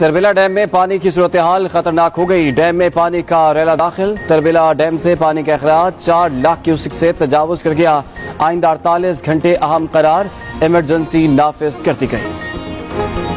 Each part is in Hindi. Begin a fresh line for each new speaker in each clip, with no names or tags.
तरबिला डैम में पानी की सूरत हाल खतरनाक हो गई डैम में पानी का रैला दाखिल तरबेला डैम से पानी का अखराज चार लाख क्यूसिक से तजावज कर गया आइंदा अड़तालीस घंटे अहम करार इमरजेंसी नाफिज कर दी गई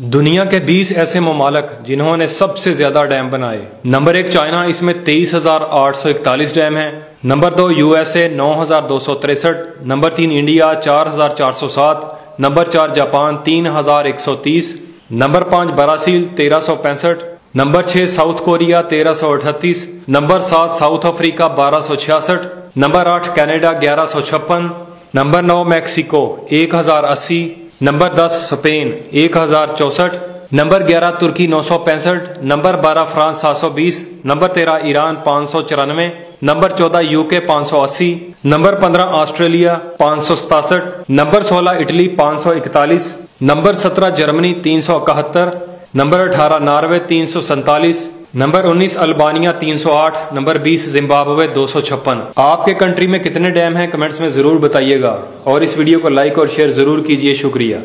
दुनिया के 20 ऐसे ममालक जिन्होंने सबसे ज़्यादा डैम बनाए। नंबर एक चाइना, इसमें तेईस हज़ार आठ सौ इकतालीस डैम है। नंबर दो यूएसए, नौ हज़ार दो सौ तिरसठ। नंबर तीन इंडिया, चार हज़ार चार सौ सात। नंबर चार जापान, तीन हज़ार एक सौ तीस। नंबर पाँच ब्राज़ील, तेरह सौ पैंसठ। नंबर छह साउथ कोरिया, तेरह सौ अठतीस नंबर सात साउथ अफ्रीका, बारह सौ छियासठ। नंबर आठ कनाडा, ग्यारह सौ छप्पन। नंबर नौ मैक्सिको, एक हज़ार अस्सी। नंबर दस स्पेन, एक हज़ार चौसठ। नंबर ग्यारह तुर्की, नौ सौ पैंसठ। नंबर बारह फ्रांस, सात सौ बीस। नंबर तेरह ईरान, पाँच सौ चौरानवे। नंबर चौदह यूके, पाँच सौ अस्सी। नंबर पंद्रह ऑस्ट्रेलिया, पाँच सौ सतासठ। नंबर सोलह इटली, पाँच सौ इकतालीस। नंबर सत्रह जर्मनी, तीन सौ इकहत्तर। नंबर अठारह नार्वे, तीन सौ सैतालीस। नंबर 19 अल्बानिया 308 नंबर 20 जिम्बाब्वे दो सौ छप्पन। आपके कंट्री में कितने डैम हैं? कमेंट्स में ज़रूर बताइएगा। और इस वीडियो को लाइक और शेयर ज़रूर कीजिए। शुक्रिया।